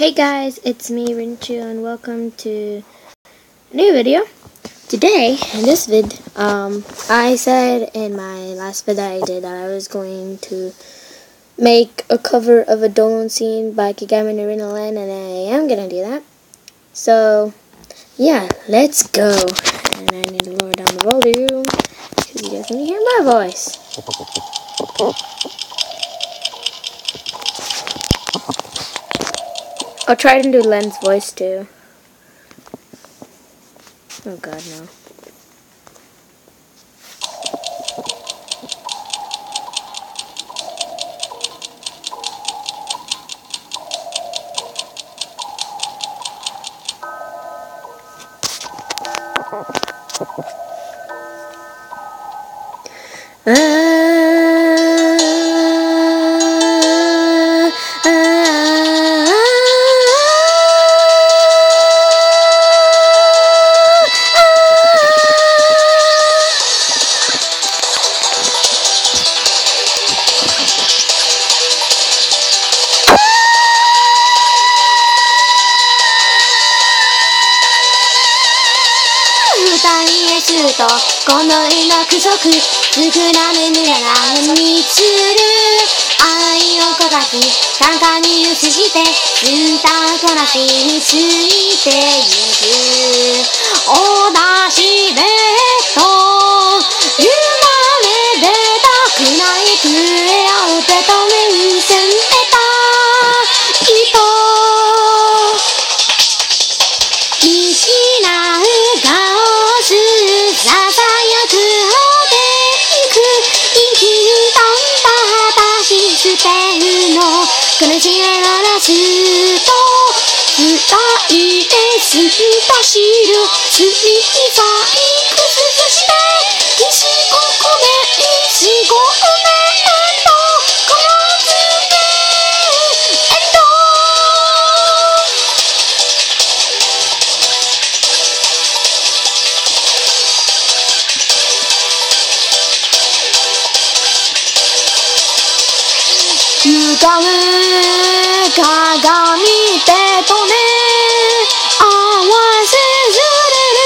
Hey guys, it's me Rinchu and welcome to a new video. Today, in this vid, um, I said in my last vid that I did that I was going to make a cover of a Dolan scene by Kagami no Rinolen and I am gonna do that. So, yeah, let's go. And I need to lower down the volume because you guys can hear my voice. I'll try to do Len's voice too. Oh god, no. Ah, 二人へするとこの意の苦足膨らむ胸がみつる愛を焦がし高に移してずんたこなしについてゆく。おだしで悲しげならすと伝いてすんだ知るついさいかう鏡手とね合わせずれる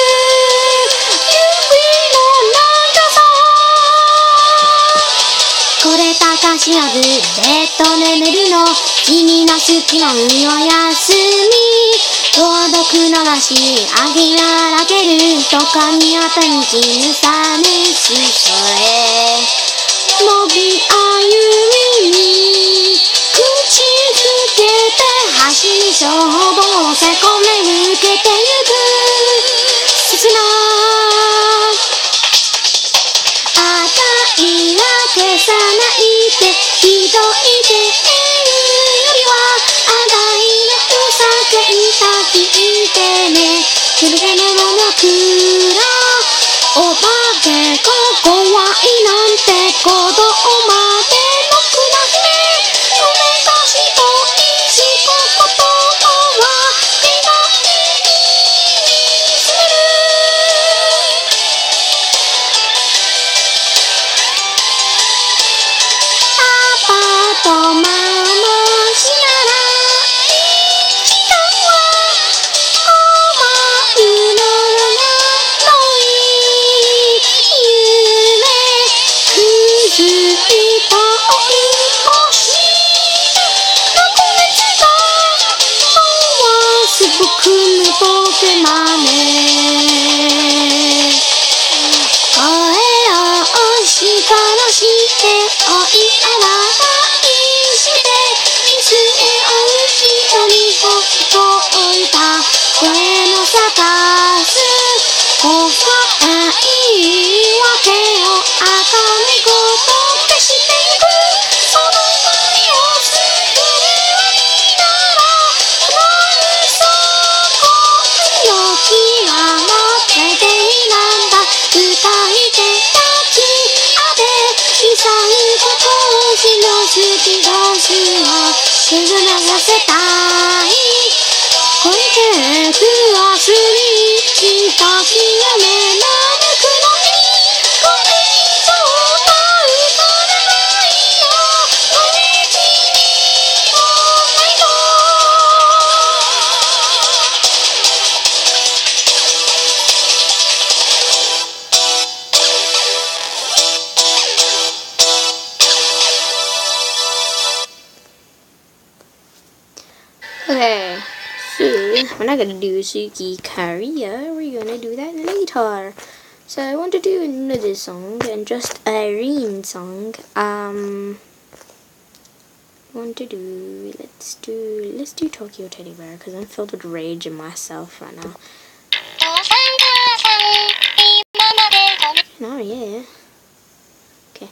指の長さこれ高しあぐベッドで寝るの君の好きなお休み届くのがしあげらけるとかにあたにちぬさぬすそれ衝動せこめ抜けてゆく切な。赤いは消さないでひどいでいうよりは赤いの酒いた聞いてね My mame. をくぐらせたい小池くはすりひとき夢ない We're not gonna do Suki Kariya, we're gonna do that later. So I want to do another song and just Irene song. Um want to do let's do let's do Tokyo Teddy Bear because I'm filled with rage in myself right now. Oh yeah. Okay.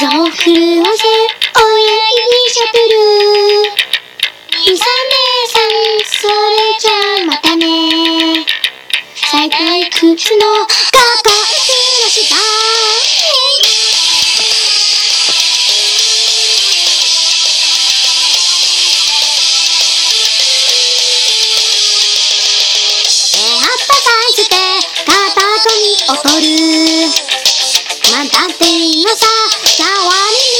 さん母さん今までごめん膝を震わせ親指しゃぶる兄さん姉さんそれじゃまたね最大靴の学校行くのしだ葉っぱさえして肩ゴミを取るまだって今さ。シャワ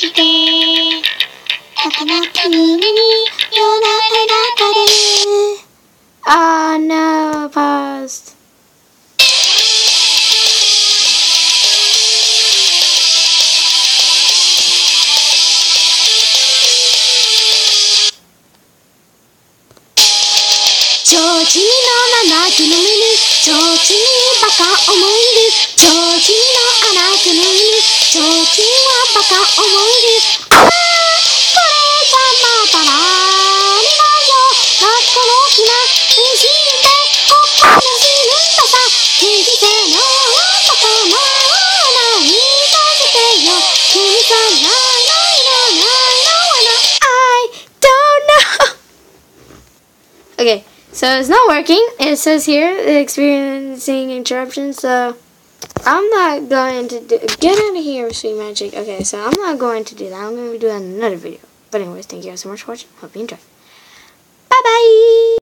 元気で高鳴った胸に夜な描かれる Ah no, paused.「ちょうちの七つの上にちょうちにバカ思い So it's not working. It says here experiencing interruption. So I'm not going to do, get out of here, sweet magic. Okay, so I'm not going to do that. I'm going to do that in another video. But anyways, thank you guys so much for watching. Hope you enjoy. Bye bye.